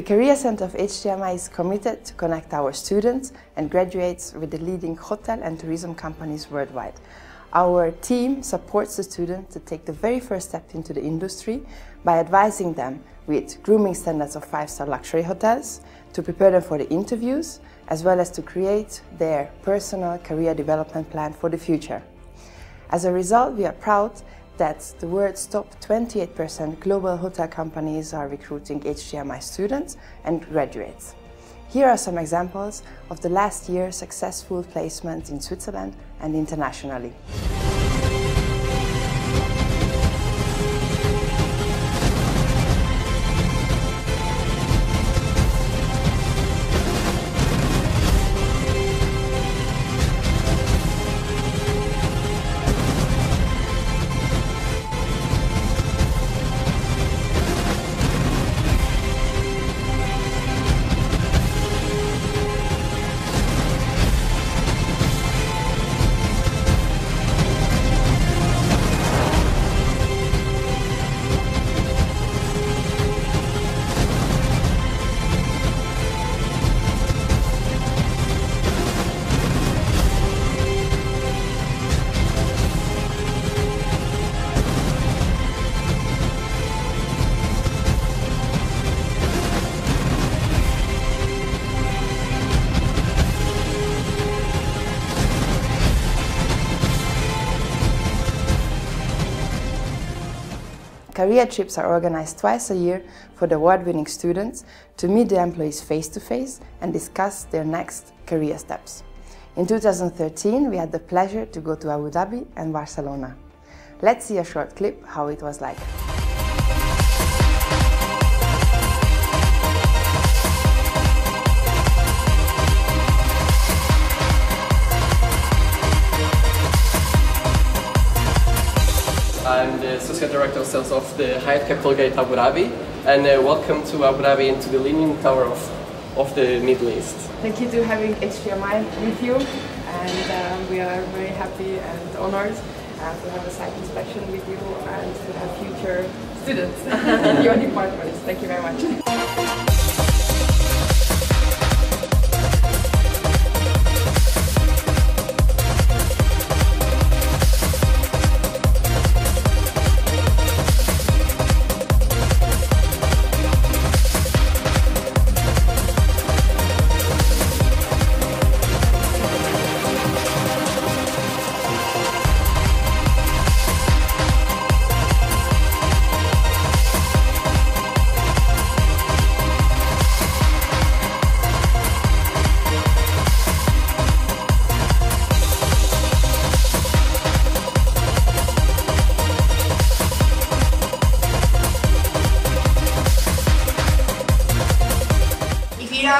The Career Center of HTMI is committed to connect our students and graduates with the leading hotel and tourism companies worldwide. Our team supports the students to take the very first step into the industry by advising them with grooming standards of five-star luxury hotels, to prepare them for the interviews, as well as to create their personal career development plan for the future. As a result, we are proud that the world's top 28% global hotel companies are recruiting HTMI students and graduates. Here are some examples of the last year's successful placements in Switzerland and internationally. Career trips are organized twice a year for the award-winning students to meet the employees face-to-face -face and discuss their next career steps. In 2013, we had the pleasure to go to Abu Dhabi and Barcelona. Let's see a short clip how it was like. I'm the Associate Director of Sales of the Hyatt Capital Gate Abu Dhabi and uh, welcome to Abu Dhabi and to the Leaning Tower of, of the Middle East. Thank you to having HTMI with you and uh, we are very happy and honored uh, to have a site inspection with you and to have future students in your department. Thank you very much.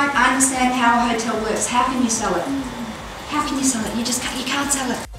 Don't understand how a hotel works, how can you sell it? How can you sell it? You just can't, you can't sell it.